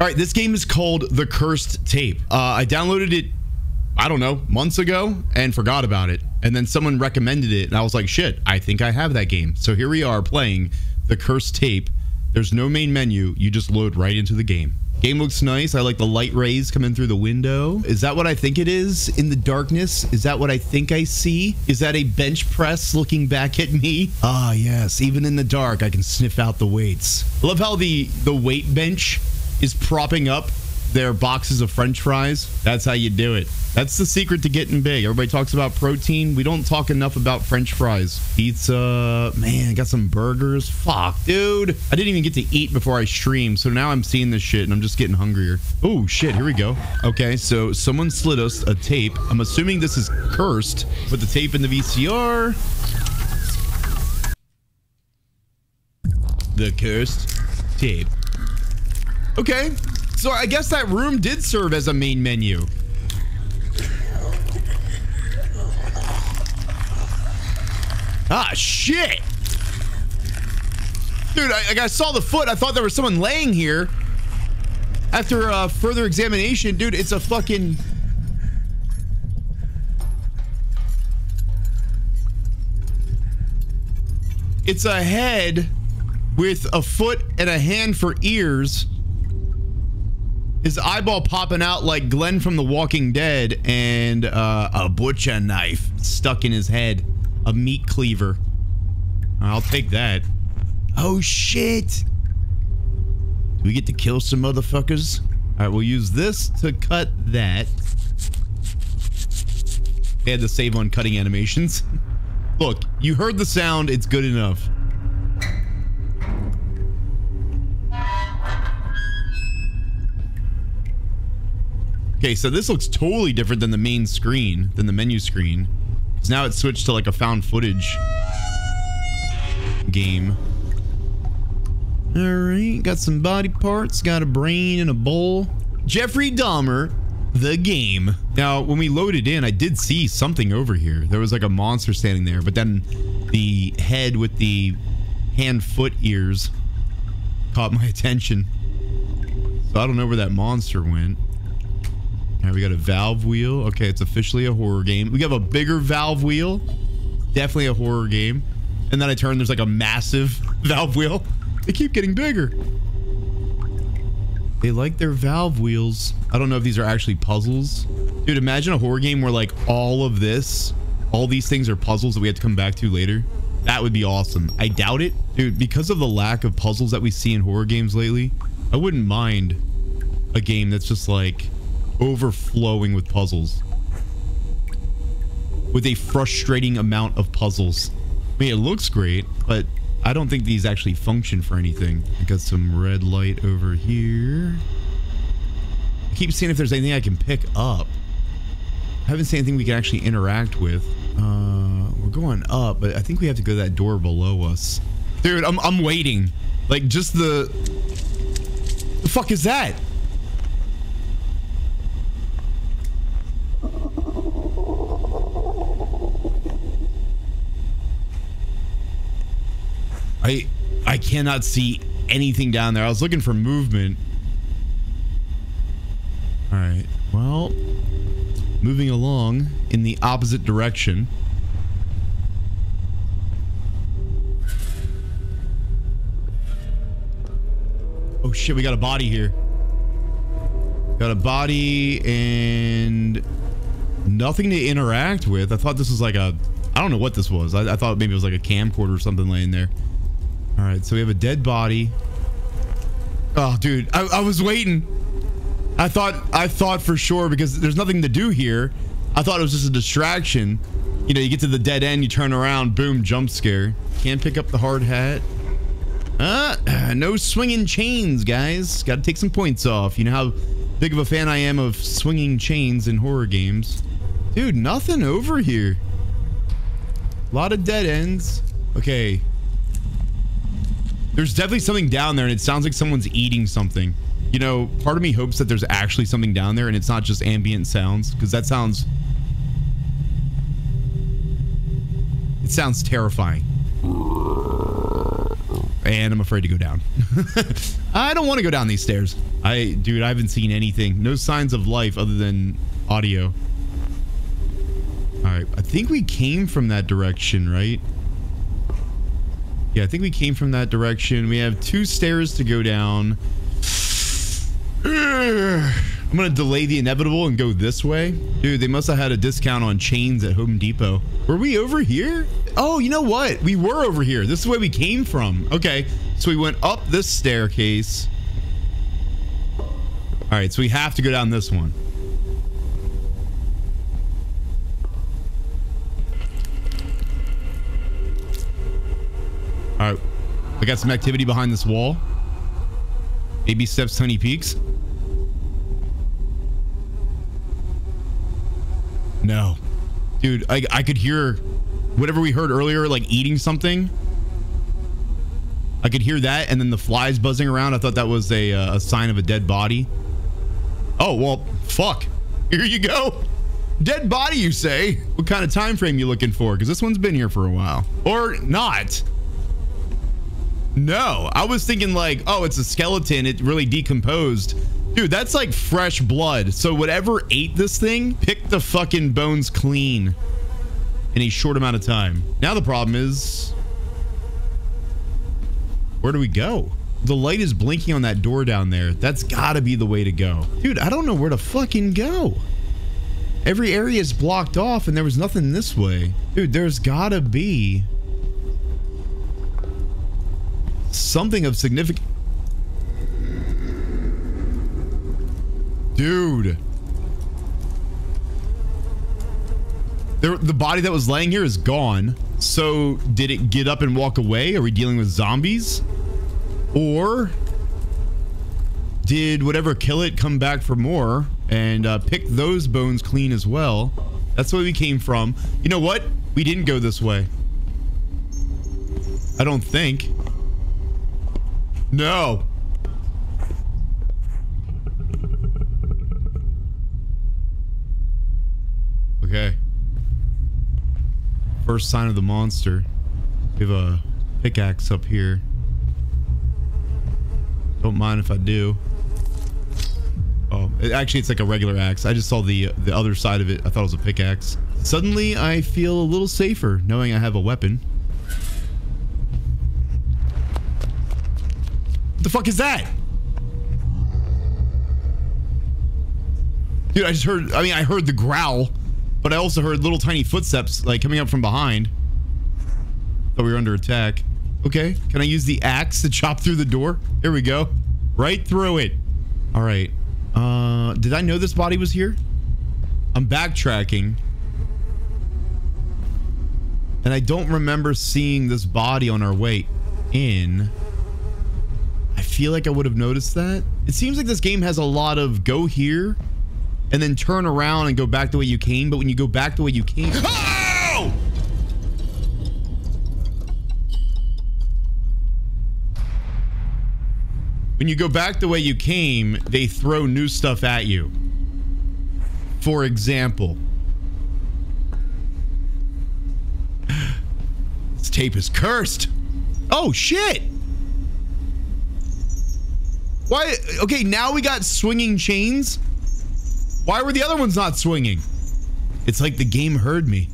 All right, this game is called The Cursed Tape. Uh, I downloaded it, I don't know, months ago and forgot about it. And then someone recommended it, and I was like, shit, I think I have that game. So here we are playing The Cursed Tape. There's no main menu. You just load right into the game. Game looks nice. I like the light rays coming through the window. Is that what I think it is in the darkness? Is that what I think I see? Is that a bench press looking back at me? Ah, yes. Even in the dark, I can sniff out the weights. I love how the, the weight bench is propping up their boxes of french fries. That's how you do it. That's the secret to getting big. Everybody talks about protein. We don't talk enough about french fries. Pizza. Man, I got some burgers. Fuck, dude. I didn't even get to eat before I streamed. So now I'm seeing this shit and I'm just getting hungrier. Oh, shit. Here we go. Okay, so someone slid us a tape. I'm assuming this is cursed. Put the tape in the VCR. The cursed tape. Okay, so I guess that room did serve as a main menu. Ah, shit. Dude, I, I saw the foot. I thought there was someone laying here. After uh, further examination, dude, it's a fucking... It's a head with a foot and a hand for ears his eyeball popping out like Glenn from The Walking Dead and uh, a butcher knife stuck in his head. A meat cleaver. I'll take that. Oh, shit. Do we get to kill some motherfuckers? All right, we'll use this to cut that. They had to save on cutting animations. Look, you heard the sound. It's good enough. Okay, so this looks totally different than the main screen, than the menu screen. Because now it's switched to like a found footage game. Alright, got some body parts, got a brain and a bowl. Jeffrey Dahmer, the game. Now, when we loaded in, I did see something over here. There was like a monster standing there, but then the head with the hand foot ears caught my attention. So I don't know where that monster went. We got a valve wheel. Okay, it's officially a horror game. We have a bigger valve wheel. Definitely a horror game. And then I turn, there's like a massive valve wheel. They keep getting bigger. They like their valve wheels. I don't know if these are actually puzzles. Dude, imagine a horror game where like all of this, all these things are puzzles that we have to come back to later. That would be awesome. I doubt it. Dude, because of the lack of puzzles that we see in horror games lately, I wouldn't mind a game that's just like overflowing with puzzles. With a frustrating amount of puzzles. I mean, it looks great, but I don't think these actually function for anything. I got some red light over here. I keep seeing if there's anything I can pick up. I haven't seen anything we can actually interact with. Uh, we're going up, but I think we have to go to that door below us. Dude, I'm, I'm waiting. Like, just the... The fuck is that? I I cannot see anything down there. I was looking for movement. All right. Well, moving along in the opposite direction. Oh shit, we got a body here. Got a body and nothing to interact with. I thought this was like a I don't know what this was. I, I thought maybe it was like a camcorder or something laying there. All right, so we have a dead body. Oh, dude, I, I was waiting. I thought I thought for sure because there's nothing to do here. I thought it was just a distraction. You know, you get to the dead end, you turn around, boom, jump scare. Can't pick up the hard hat. Uh, no swinging chains, guys. Got to take some points off. You know how big of a fan I am of swinging chains in horror games. Dude, nothing over here. A lot of dead ends. Okay, there's definitely something down there and it sounds like someone's eating something. You know, part of me hopes that there's actually something down there and it's not just ambient sounds because that sounds... It sounds terrifying. And I'm afraid to go down. I don't want to go down these stairs. I, dude, I haven't seen anything. No signs of life other than audio. All right. I think we came from that direction, right? Yeah, I think we came from that direction. We have two stairs to go down. I'm gonna delay the inevitable and go this way. Dude, they must have had a discount on chains at Home Depot. Were we over here? Oh, you know what? We were over here. This is where we came from. Okay, so we went up this staircase. All right, so we have to go down this one. I got some activity behind this wall. Baby steps, tiny peeks. No. Dude, I, I could hear whatever we heard earlier, like eating something. I could hear that, and then the flies buzzing around. I thought that was a, uh, a sign of a dead body. Oh, well, fuck. Here you go. Dead body, you say? What kind of time frame you looking for? Because this one's been here for a while. Or not. No, I was thinking like, oh, it's a skeleton. It really decomposed. Dude, that's like fresh blood. So whatever ate this thing picked the fucking bones clean in a short amount of time. Now the problem is, where do we go? The light is blinking on that door down there. That's gotta be the way to go. Dude, I don't know where to fucking go. Every area is blocked off and there was nothing this way. Dude, there's gotta be something of significance. Dude. There, the body that was laying here is gone. So did it get up and walk away? Are we dealing with zombies? Or did whatever kill it come back for more and uh, pick those bones clean as well? That's where we came from. You know what? We didn't go this way. I don't think. No. Okay. First sign of the monster. We have a pickaxe up here. Don't mind if I do. Oh, it, actually, it's like a regular axe. I just saw the the other side of it. I thought it was a pickaxe. Suddenly, I feel a little safer knowing I have a weapon. The fuck is that? Dude, I just heard, I mean, I heard the growl, but I also heard little tiny footsteps, like, coming up from behind. Thought we were under attack. Okay, can I use the axe to chop through the door? Here we go. Right through it. All right. Uh, did I know this body was here? I'm backtracking. And I don't remember seeing this body on our way in. I feel like I would have noticed that. It seems like this game has a lot of go here and then turn around and go back the way you came. But when you go back the way you came... Oh! When you go back the way you came, they throw new stuff at you. For example... This tape is cursed. Oh, shit! Why? Okay, now we got swinging chains. Why were the other ones not swinging? It's like the game heard me.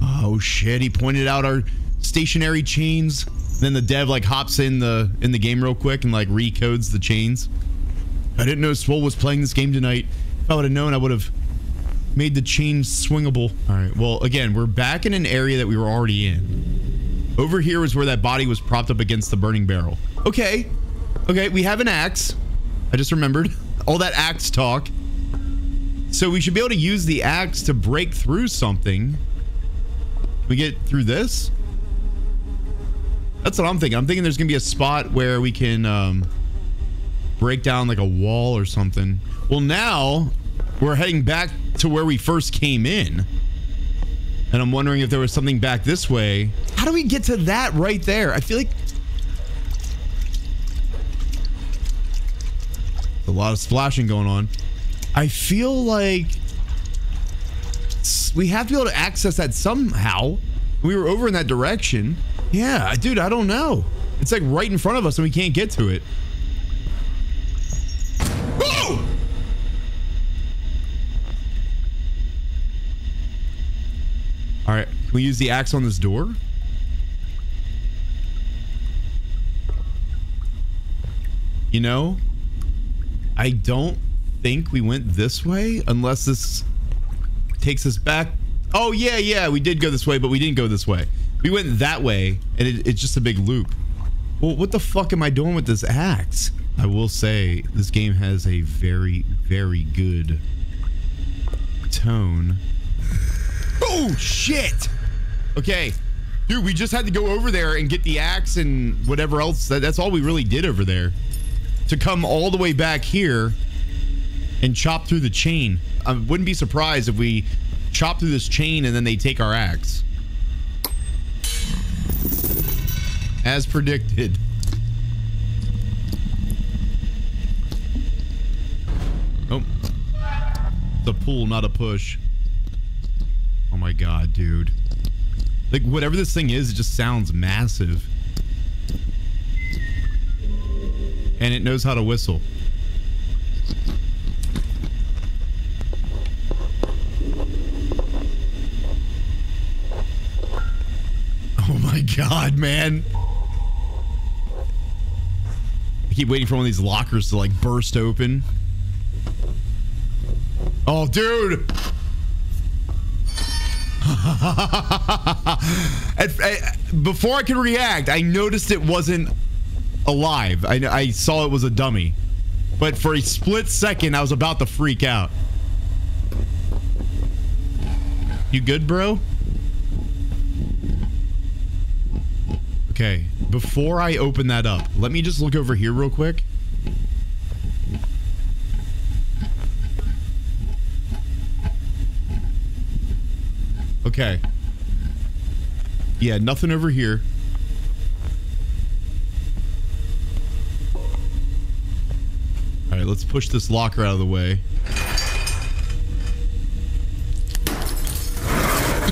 Oh shit, he pointed out our stationary chains. Then the dev like hops in the in the game real quick and like recodes the chains. I didn't know Swole was playing this game tonight. If I would have known, I would have made the chains swingable. All right, well, again, we're back in an area that we were already in. Over here is where that body was propped up against the burning barrel. Okay, Okay, we have an axe. I just remembered. All that axe talk. So we should be able to use the axe to break through something. Can we get through this? That's what I'm thinking. I'm thinking there's going to be a spot where we can um, break down like a wall or something. Well, now we're heading back to where we first came in. And I'm wondering if there was something back this way. How do we get to that right there? I feel like a lot of splashing going on. I feel like we have to be able to access that somehow. We were over in that direction. Yeah, dude, I don't know. It's like right in front of us and we can't get to it. Whoa! All right, can we use the axe on this door? You know, I don't think we went this way unless this takes us back. Oh, yeah, yeah, we did go this way, but we didn't go this way. We went that way, and it, it's just a big loop. Well, what the fuck am I doing with this axe? I will say, this game has a very, very good tone. Oh, shit! Okay. Dude, we just had to go over there and get the axe and whatever else. That, that's all we really did over there. To come all the way back here and chop through the chain. I wouldn't be surprised if we chop through this chain and then they take our axe. As predicted. Oh. The pull, not a push. Oh my god, dude. Like, whatever this thing is, it just sounds massive. And it knows how to whistle. Oh my god, man. I keep waiting for one of these lockers to like burst open. Oh, dude. at, before I could react, I noticed it wasn't alive. I, I saw it was a dummy. But for a split second, I was about to freak out. You good, bro? Okay, before I open that up, let me just look over here real quick. Okay. Yeah, nothing over here. All right, let's push this locker out of the way.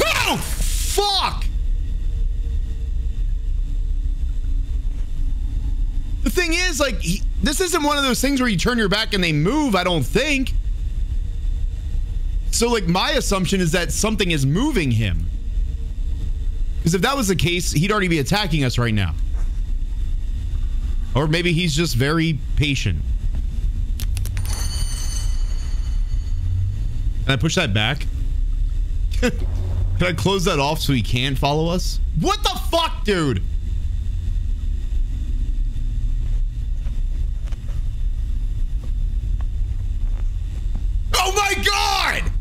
Oh, fuck! The thing is, like, he, this isn't one of those things where you turn your back and they move, I don't think. So, like, my assumption is that something is moving him. Because if that was the case, he'd already be attacking us right now. Or maybe he's just very patient. Can I push that back? Can I close that off so he can't follow us? What the fuck, dude? Oh my god!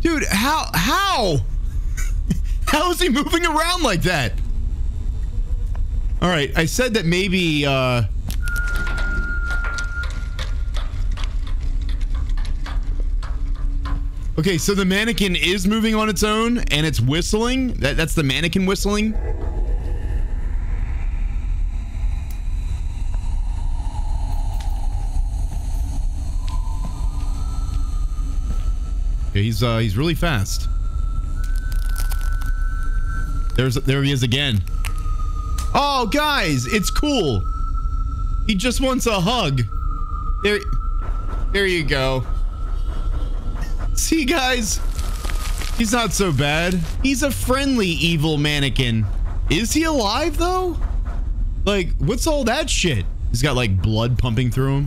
Dude, how how? How is he moving around like that? All right, I said that maybe uh Okay, so the mannequin is moving on its own and it's whistling. That that's the mannequin whistling. Okay, he's uh he's really fast. There's there he is again. Oh, guys, it's cool. He just wants a hug. There There you go. See, guys? He's not so bad. He's a friendly evil mannequin. Is he alive, though? Like, what's all that shit? He's got, like, blood pumping through him.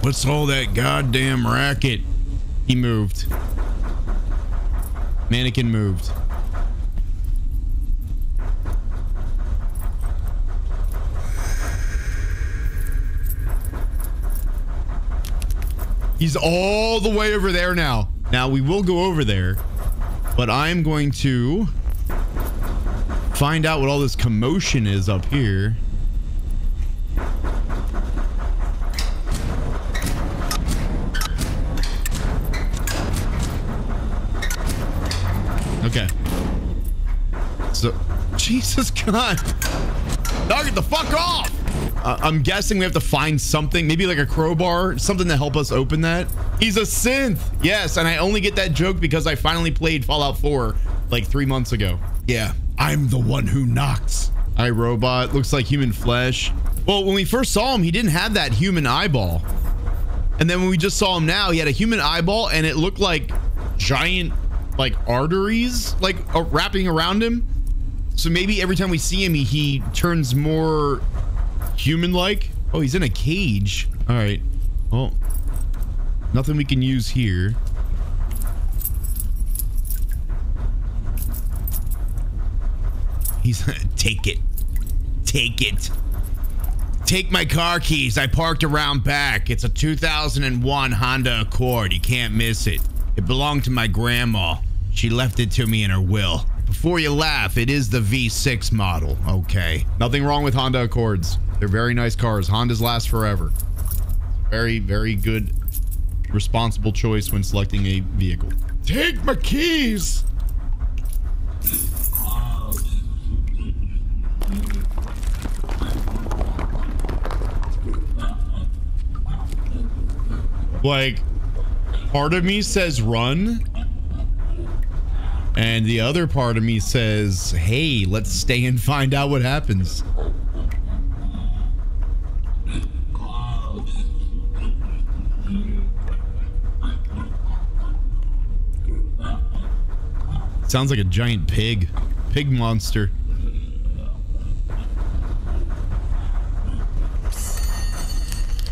What's all that goddamn racket? He moved. Mannequin moved. He's all the way over there now. Now, we will go over there, but I'm going to find out what all this commotion is up here. Okay. So, Jesus God. Dog, get the fuck off! Uh, I'm guessing we have to find something, maybe like a crowbar, something to help us open that. He's a synth. Yes, and I only get that joke because I finally played Fallout 4 like three months ago. Yeah. I'm the one who knocks. I robot looks like human flesh. Well, when we first saw him, he didn't have that human eyeball. And then when we just saw him now, he had a human eyeball and it looked like giant like arteries like uh, wrapping around him. So maybe every time we see him, he, he turns more human-like. Oh, he's in a cage. All right. Well, nothing we can use here. He's take it. Take it. Take my car keys. I parked around back. It's a 2001 Honda Accord. You can't miss it. It belonged to my grandma. She left it to me in her will. Before you laugh, it is the V6 model. Okay. Nothing wrong with Honda Accords. They're very nice cars. Hondas last forever. Very, very good, responsible choice when selecting a vehicle. Take my keys. Like, part of me says run. And the other part of me says, hey, let's stay and find out what happens. Sounds like a giant pig. Pig monster.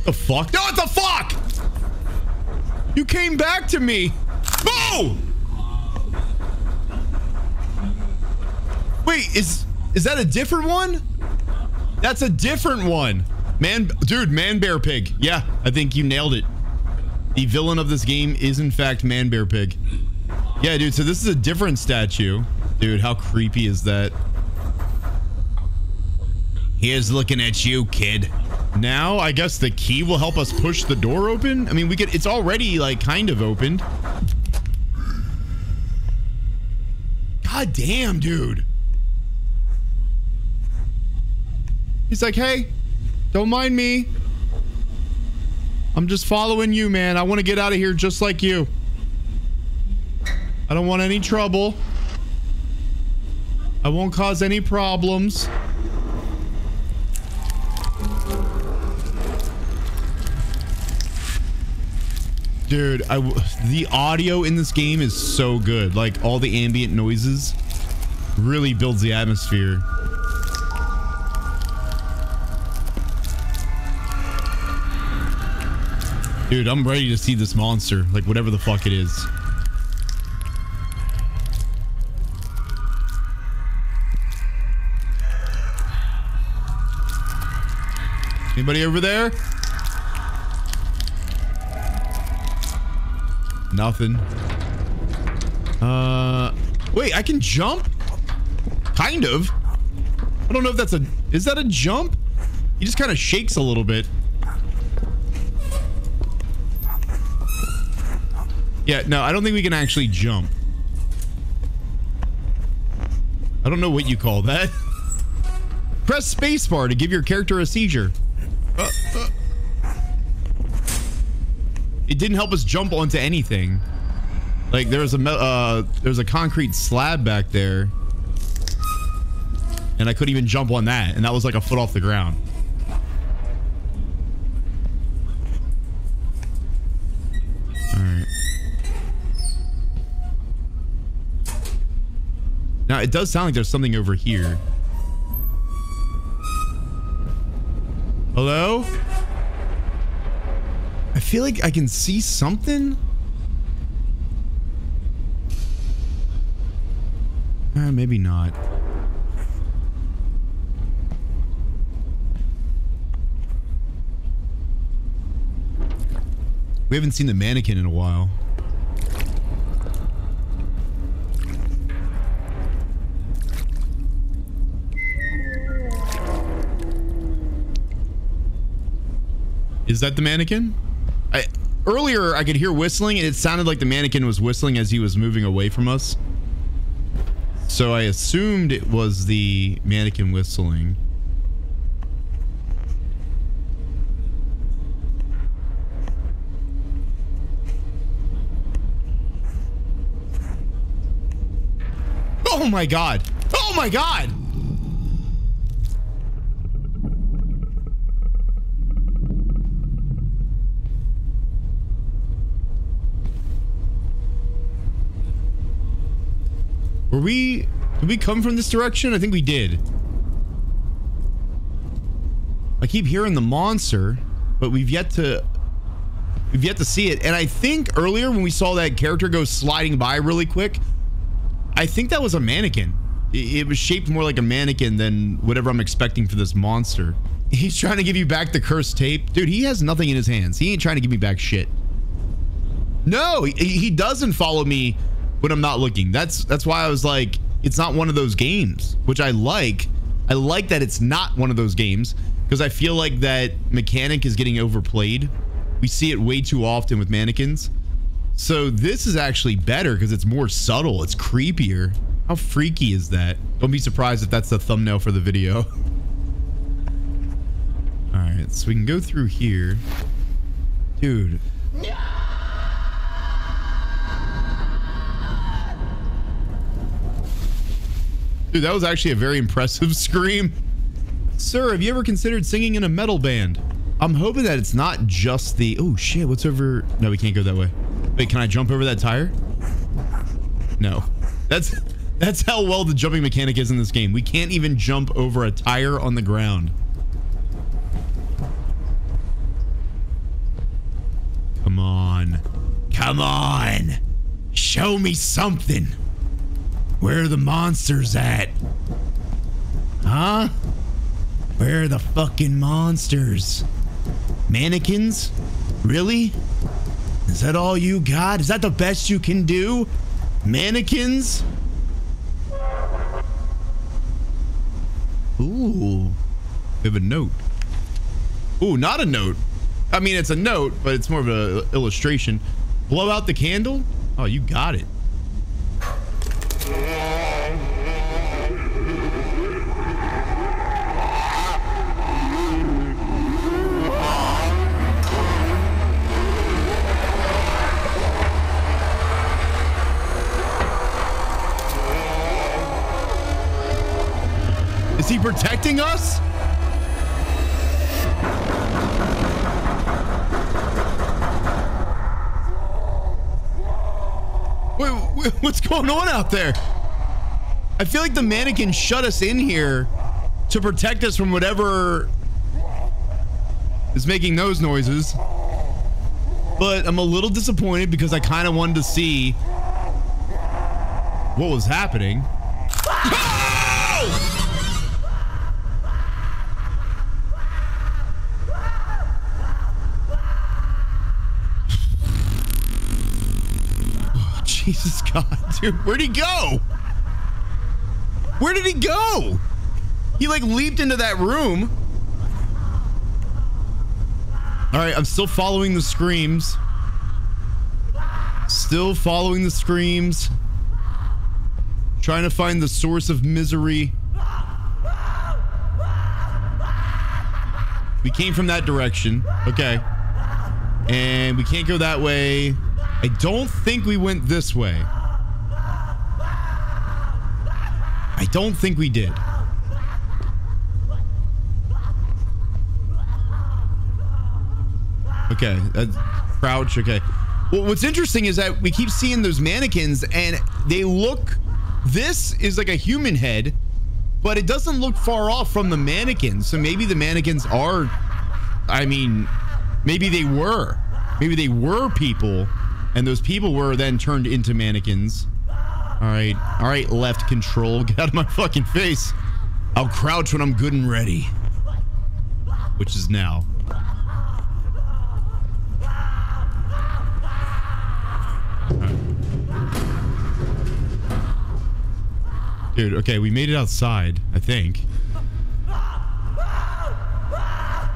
The fuck? No, what the fuck? You came back to me. Oh! Wait, is is that a different one? That's a different one. Man, dude, man bear pig. Yeah, I think you nailed it. The villain of this game is in fact man bear pig. Yeah, dude, so this is a different statue. Dude, how creepy is that? He is looking at you, kid. Now, I guess the key will help us push the door open? I mean, we could, it's already, like, kind of opened. God damn, dude. He's like, hey, don't mind me. I'm just following you, man. I want to get out of here just like you. I don't want any trouble. I won't cause any problems. Dude, I w the audio in this game is so good. Like all the ambient noises really builds the atmosphere. Dude, I'm ready to see this monster, like whatever the fuck it is. Anybody over there? Nothing. Uh, wait, I can jump? Kind of. I don't know if that's a, is that a jump? He just kind of shakes a little bit. Yeah, no, I don't think we can actually jump. I don't know what you call that. Press spacebar to give your character a seizure. Uh, uh. It didn't help us jump onto anything. Like there was a uh, there was a concrete slab back there, and I couldn't even jump on that, and that was like a foot off the ground. It does sound like there's something over here. Hello? I feel like I can see something. Uh, maybe not. We haven't seen the mannequin in a while. Is that the mannequin? I earlier I could hear whistling and it sounded like the mannequin was whistling as he was moving away from us. So I assumed it was the mannequin whistling. Oh my god. Oh my god! Were we... Did we come from this direction? I think we did. I keep hearing the monster, but we've yet to... We've yet to see it. And I think earlier when we saw that character go sliding by really quick, I think that was a mannequin. It, was shaped more like a mannequin than whatever I'm expecting for this monster. He's trying to give you back the cursed tape. Dude, he has nothing in his hands. He ain't trying to give me back shit. No, he doesn't follow me when I'm not looking. That's that's why I was like, it's not one of those games, which I like. I like that it's not one of those games because I feel like that mechanic is getting overplayed. We see it way too often with mannequins. So this is actually better because it's more subtle. It's creepier. How freaky is that? Don't be surprised if that's the thumbnail for the video. All right, so we can go through here. Dude. Dude, that was actually a very impressive scream. Sir, have you ever considered singing in a metal band? I'm hoping that it's not just the... Oh, shit. What's over... No, we can't go that way. Wait, can I jump over that tire? No. That's... That's how well the jumping mechanic is in this game. We can't even jump over a tire on the ground. Come on. Come on. Show me something. Where are the monsters at? Huh? Where are the fucking monsters? Mannequins? Really? Is that all you got? Is that the best you can do? Mannequins? Ooh. We have a note. Ooh, not a note. I mean, it's a note, but it's more of an illustration. Blow out the candle? Oh, you got it. Is he protecting us? Wait, wait, what's going on out there? I feel like the mannequin shut us in here to protect us from whatever is making those noises. But I'm a little disappointed because I kind of wanted to see what was happening. Jesus God, dude, where'd he go? Where did he go? He like leaped into that room. All right, I'm still following the screams. Still following the screams. Trying to find the source of misery. We came from that direction. Okay. And we can't go that way. I don't think we went this way. I don't think we did. Okay, uh, crouch. Okay. Well, what's interesting is that we keep seeing those mannequins, and they look. This is like a human head, but it doesn't look far off from the mannequins. So maybe the mannequins are. I mean, maybe they were. Maybe they were people, and those people were then turned into mannequins. All right, all right, left control, get out of my fucking face. I'll crouch when I'm good and ready, which is now. Dude, okay, we made it outside, I think.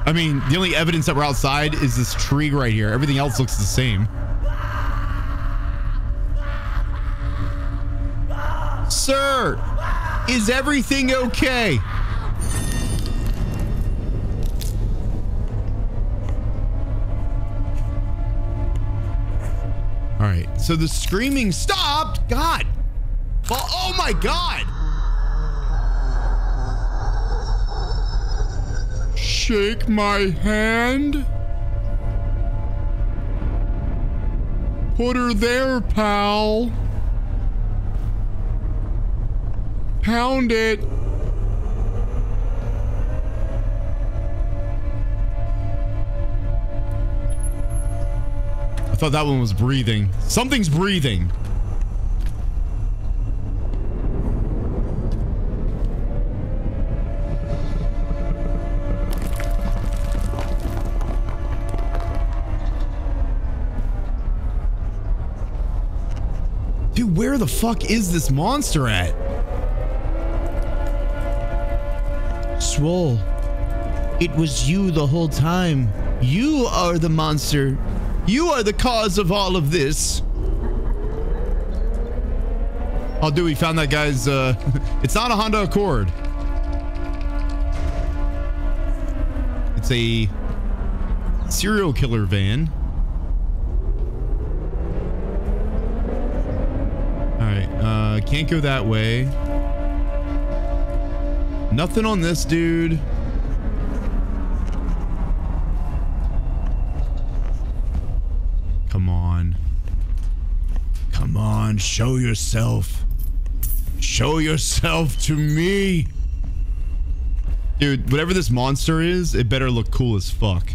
I mean, the only evidence that we're outside is this tree right here. Everything else looks the same. sir? Is everything okay? All right, so the screaming stopped. God. Oh my God. Shake my hand. Put her there, pal. Pound it. I thought that one was breathing. Something's breathing. Dude, where the fuck is this monster at? Swole, it was you the whole time. You are the monster. You are the cause of all of this. Oh, dude, we found that guy's, uh, it's not a Honda Accord. It's a serial killer van. All right, uh, can't go that way. Nothing on this dude. Come on. Come on, show yourself. Show yourself to me. Dude, whatever this monster is, it better look cool as fuck.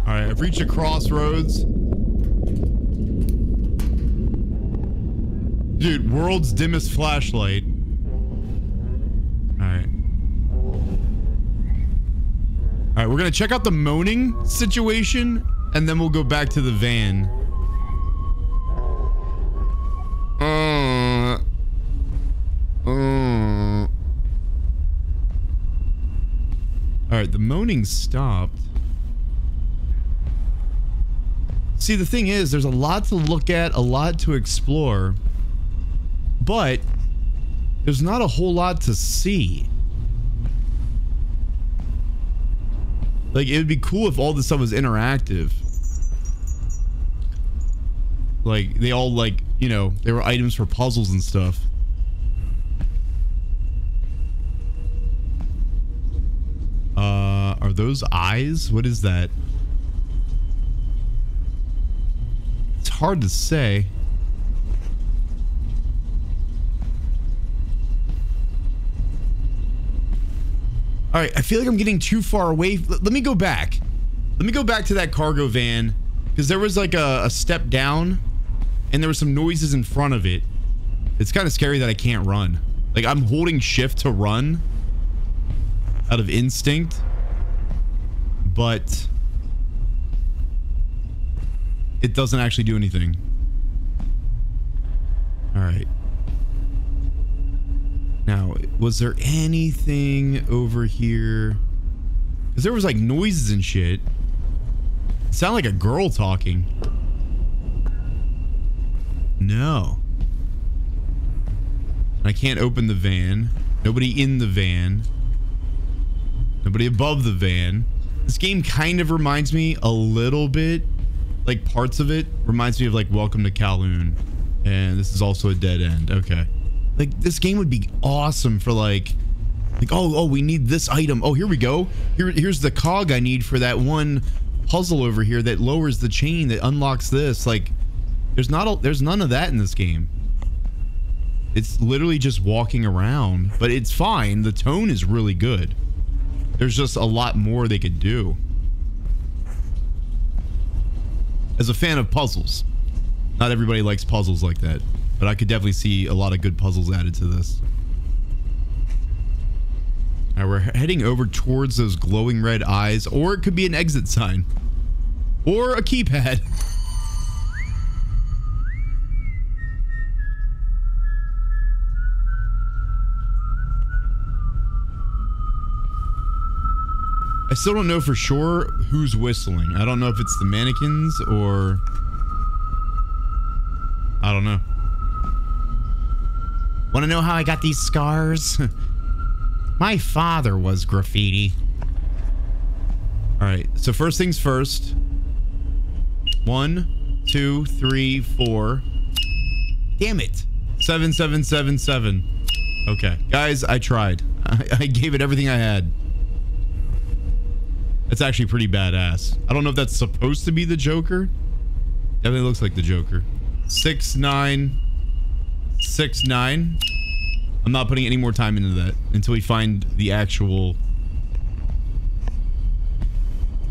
Alright, I've reached a crossroads. Dude, world's dimmest flashlight. Alright. Alright, we're gonna check out the moaning situation, and then we'll go back to the van. Uh, uh. Alright, the moaning stopped. See, the thing is, there's a lot to look at, a lot to explore, but there's not a whole lot to see. Like, it would be cool if all this stuff was interactive. Like, they all, like, you know, they were items for puzzles and stuff. Uh, are those eyes? What is that? It's hard to say. All right, I feel like I'm getting too far away. L- let me go back. Let me go back to that cargo van because there was like a, a step down and there were some noises in front of it. It's kind of scary that I can't run. Like I'm holding shift to run out of instinct, but it doesn't actually do anything. All right. Now, was there anything over here? Because there was like noises and shit. It sounded like a girl talking. No. I can't open the van. Nobody in the van. Nobody above the van. This game kind of reminds me a little bit, like parts of it reminds me of like Welcome to Kowloon. And this is also a dead end. Okay. Like this game would be awesome for like like oh oh we need this item. Oh, here we go. Here here's the cog I need for that one puzzle over here that lowers the chain that unlocks this. Like there's not a, there's none of that in this game. It's literally just walking around, but it's fine. The tone is really good. There's just a lot more they could do. As a fan of puzzles, not everybody likes puzzles like that, but I could definitely see a lot of good puzzles added to this. All right, we're heading over towards those glowing red eyes, or it could be an exit sign, or a keypad. I still don't know for sure who's whistling. I don't know if it's the mannequins or... I don't know. Want to know how I got these scars? My father was graffiti. Alright, so first things first. One, two, three, four. Damn it. Seven, seven, seven, seven. Okay. Guys, I tried. I, I gave it everything I had. That's actually pretty badass. I don't know if that's supposed to be the Joker. Definitely looks like the Joker. Six nine, six nine. I'm not putting any more time into that until we find the actual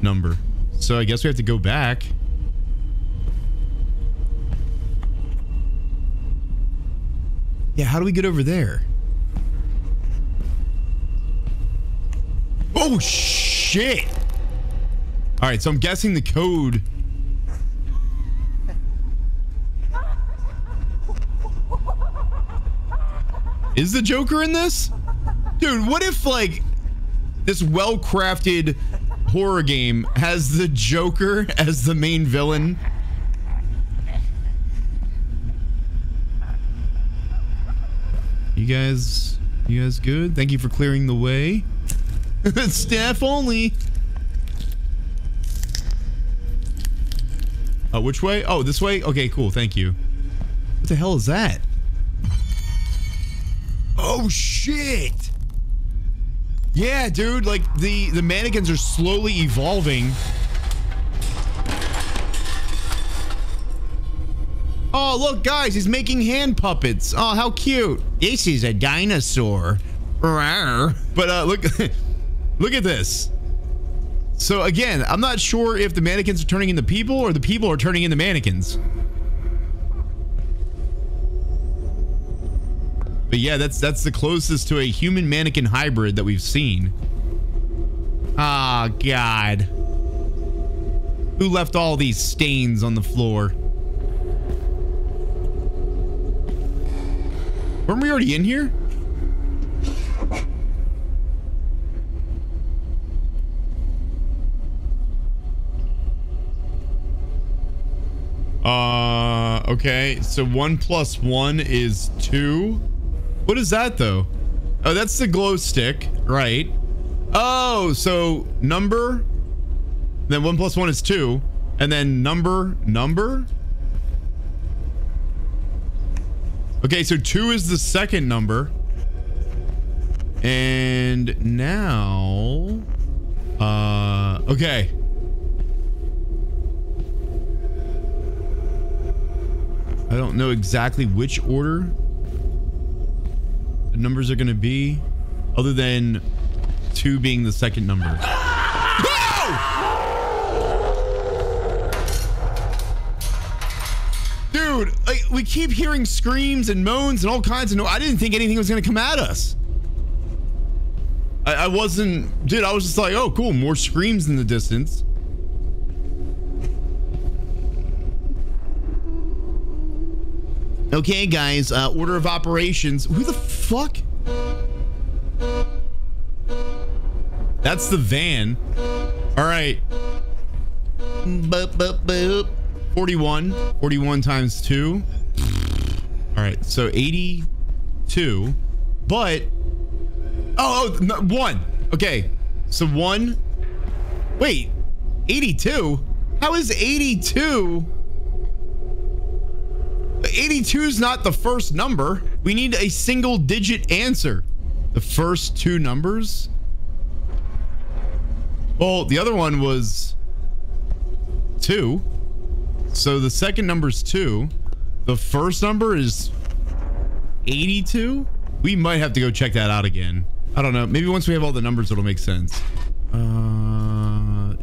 number. So I guess we have to go back. Yeah, how do we get over there? Oh, shit. All right, so I'm guessing the code. Is the Joker in this? Dude, what if, like, this well crafted horror game has the Joker as the main villain? You guys, you guys good? Thank you for clearing the way. Staff only. Uh, which way? Oh, this way? Okay, cool. Thank you. What the hell is that? Oh, shit. Yeah, dude. Like, the, the mannequins are slowly evolving. Oh, look, guys, he's making hand puppets. Oh, how cute. This is a dinosaur. Rawr. But uh, look, look at this. So again, I'm not sure if the mannequins are turning into people or the people are turning into mannequins. But yeah, that's that's the closest to a human mannequin hybrid that we've seen. Ah, oh, God. Who left all these stains on the floor? Weren't we already in here? Uh, okay. So one plus one is two. What is that though? Oh, that's the glow stick, right? Oh, so number, then one plus one is two, and then number, number. Okay, so two is the second number. And now, uh, okay. I don't know exactly which order the numbers are going to be, other than two being the second number. Dude, like, we keep hearing screams and moans and all kinds of no. I didn't think anything was going to come at us. I, I wasn't, dude, I was just like, oh, cool, more screams in the distance. Okay, guys, uh, order of operations. Who the fuck? That's the van. All right. Boop, boop, boop. 41. 41 times 2. All right, so 82. But... Oh, oh no, 1. Okay, so 1. Wait, 82? How is 82... 82 is not the first number. We need a single digit answer. The first two numbers? Well, the other one was two. So the second number is two. The first number is 82. We might have to go check that out again. I don't know. Maybe once we have all the numbers, it'll make sense. Uh,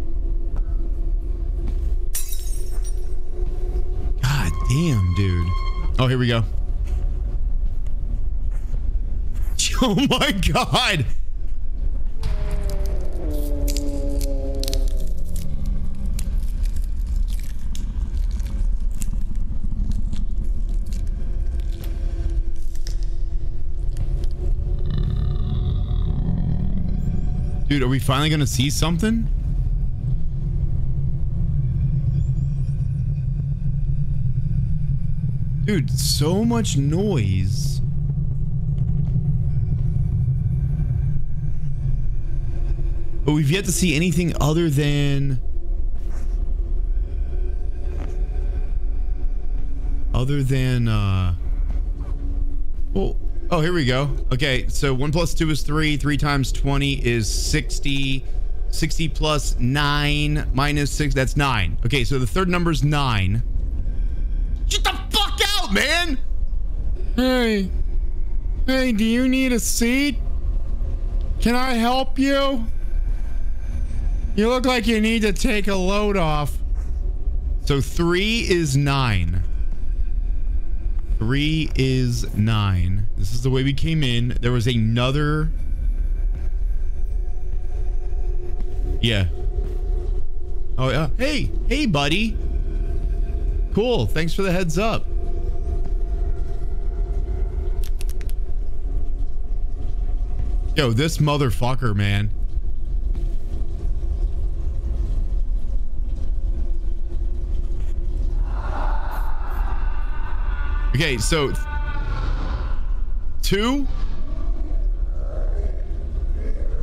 God damn, dude. Oh, here we go. Oh my God. Dude, are we finally to see something? Dude, so much noise. But we've yet to see anything other than... Other than, uh... Well, Oh, here we go. Okay, so 1 plus 2 is 3. 3 times 20 is 60. 60 plus 9 minus 6, that's 9. Okay, so the third number is 9. Get the fuck out, man! Hey. Hey, do you need a seat? Can I help you? You look like you need to take a load off. So 3 is 9. 3 is 9. This is the way we came in. There was another... Yeah. Oh, yeah. Hey, hey, buddy. Cool. Thanks for the heads up. Yo, this motherfucker, man. Okay, so two.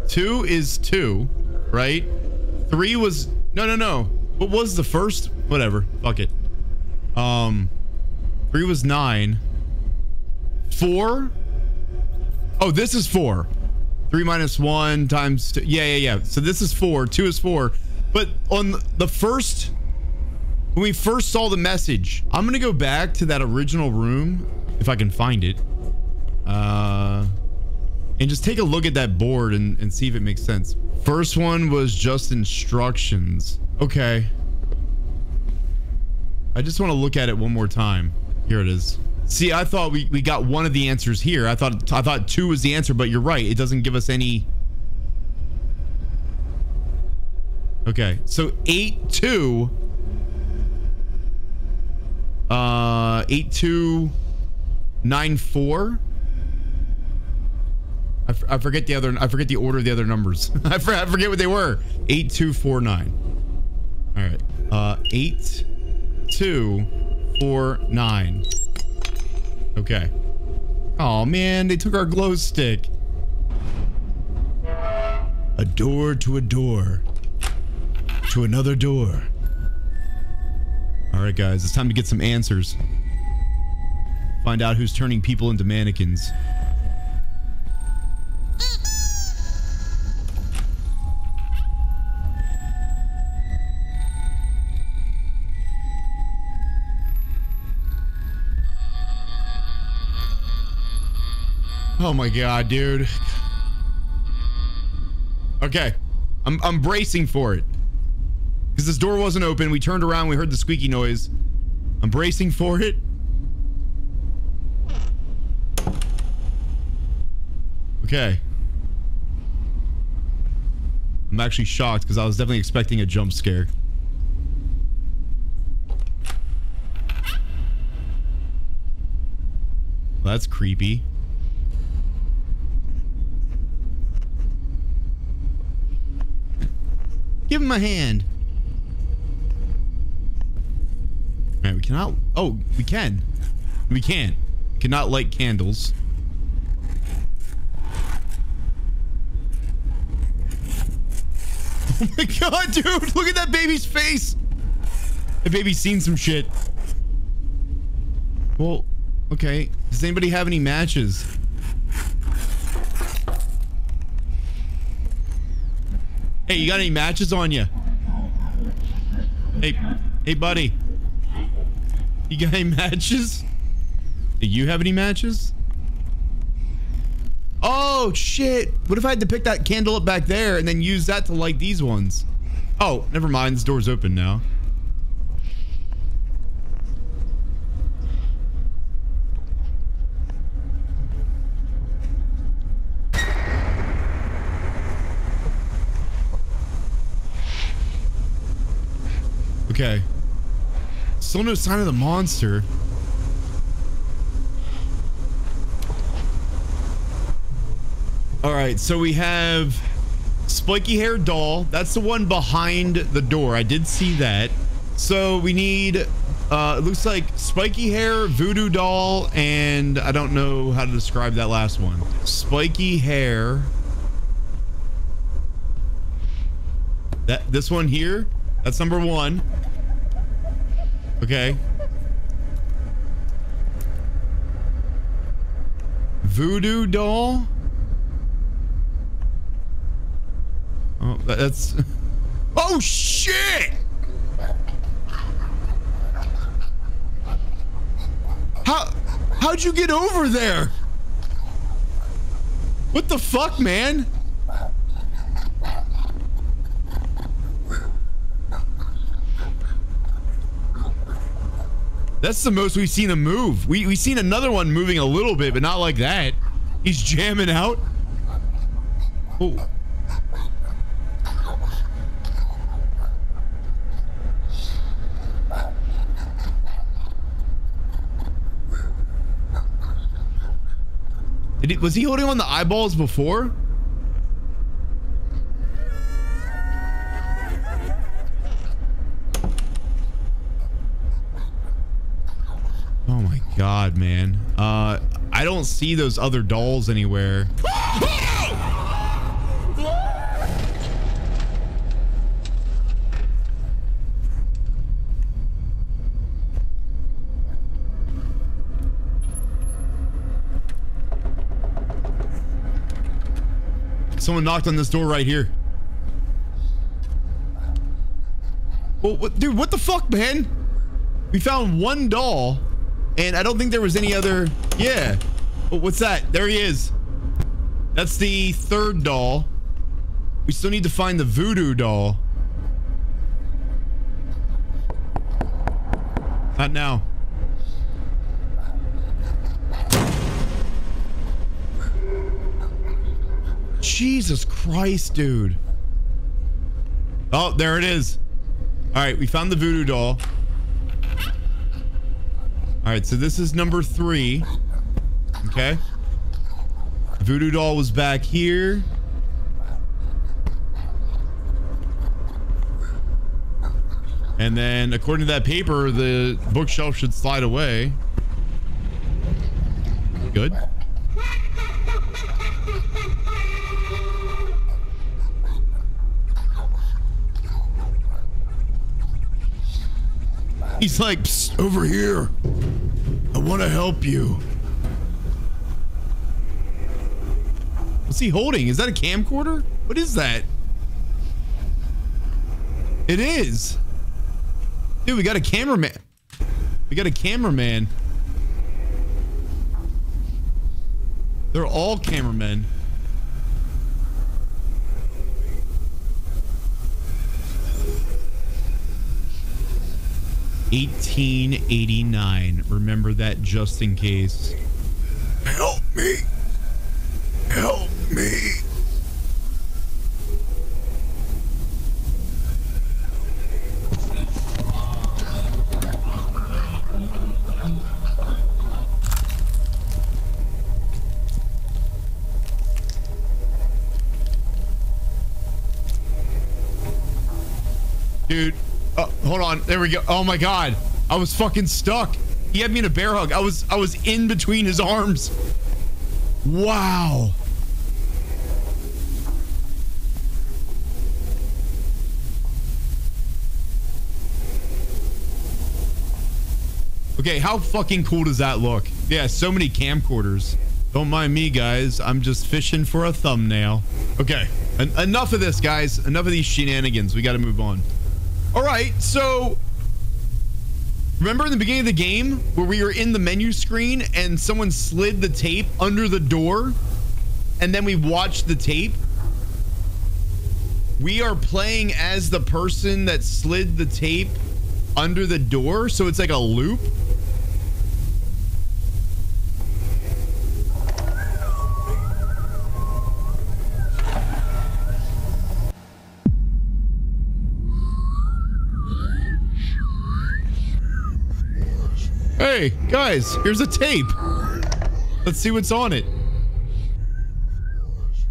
Two is two, right? Three was no, no, no. What was the first? Whatever. Fuck it. Um, three was nine. Four. Oh, this is four. Three minus one times two. Yeah, yeah, yeah. So this is four. Two is four. But on the first when we first saw the message, I'm gonna go back to that original room if I can find it. Uh, and just take a look at that board and, and see if it makes sense. First one was just instructions. Okay. I just want to look at it one more time. Here it is. See, I thought we, we got one of the answers here. I thought I thought two was the answer, but you're right. It doesn't give us any. Okay, so eight two uh, 8294. I, I forget the other, I forget the order of the other numbers. I, I forget what they were. 8249. All right. Uh, 8249. Okay. Oh man, they took our glow stick. A door to a door. To another door. All right, guys, it's time to get some answers. Find out who's turning people into mannequins. Oh my god, dude. Okay. I'm I'm bracing for it. Because this door wasn't open. We turned around. We heard the squeaky noise. I'm bracing for it. Okay. I'm actually shocked because I was definitely expecting a jump scare. Well, that's creepy. Give him a hand. We cannot... Oh, we can. We can. We cannot light candles. Oh my god, dude! Look at that baby's face! The baby's seen some shit. Well, okay. Does anybody have any matches? Hey, you got any matches on you? Hey, hey, buddy. You got any matches? Do you have any matches? Oh, shit. What if I had to pick that candle up back there and then use that to light these ones? Oh, never mind. This door's open now. Okay. Still no sign of the monster. All right, so we have spiky hair doll. That's the one behind the door. I did see that. So we need, uh, it looks like spiky hair, voodoo doll, and I don't know how to describe that last one. Spiky hair. That this one here, that's number one. Okay. Voodoo doll. Oh, that's. Oh shit! How how'd you get over there? What the fuck, man? That's the most we've seen him move. We we seen another one moving a little bit, but not like that. He's jamming out. Oh. He, was he holding on the eyeballs before? Oh my god, man. Uh, I don't see those other dolls anywhere. Someone knocked on this door right here. Well, what, dude, what the fuck, man? We found one doll, and I don't think there was any other. Yeah. Oh, what's that? There he is. That's the third doll. We still need to find the voodoo doll. Not now. Jesus Christ, dude. Oh, there it is. All right, we found the voodoo doll. All right, so this is number three. Okay. Voodoo doll was back here. And then, according to that paper, the bookshelf should slide away. Good. He's like, "Psst, over here. I want to help you. What's he holding? Is that a camcorder? What is that? It is. Dude, we got a cameraman. We got a cameraman. They're all cameramen. Eighteen eighty nine. Remember that just in case. Help me. Help me. On. There we go. Oh my god. I was fucking stuck. He had me in a bear hug. I was I was in between his arms. Wow. Okay, how fucking cool does that look? Yeah, so many camcorders. Don't mind me, guys. I'm just fishing for a thumbnail. Okay, en- enough of this, guys. Enough of these shenanigans. We got to move on. All right, so remember in the beginning of the game where we were in the menu screen and someone slid the tape under the door and then we watched the tape? We are playing as the person that slid the tape under the door, so it's like a loop. Hey, guys, here's a tape. Let's see what's on it.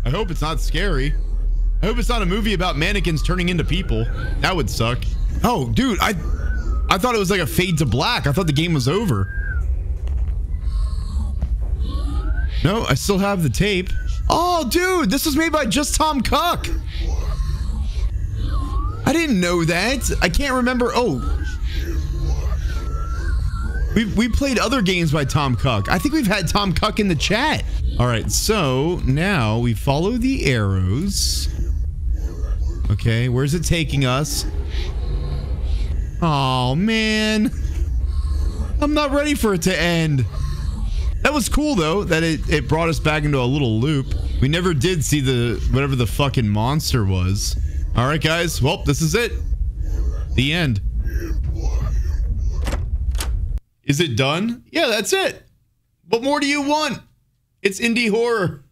I hope it's not scary. I hope it's not a movie about mannequins turning into people. That would suck. Oh, dude, I I thought it was like a fade to black. I thought the game was over. No, I still have the tape. Oh, dude, this was made by Just Tom Cook. I didn't know that. I can't remember. Oh. We we played other games by Tom Cook. I think we've had Tom Cook in the chat. All right, so now we follow the arrows. Okay, where's it taking us? Oh man. I'm not ready for it to end. That was cool though, that it, it brought us back into a little loop. We never did see the whatever the fucking monster was. Alright guys, well, this is it. The end. Is it done? Yeah, that's it. What more do you want? It's indie horror.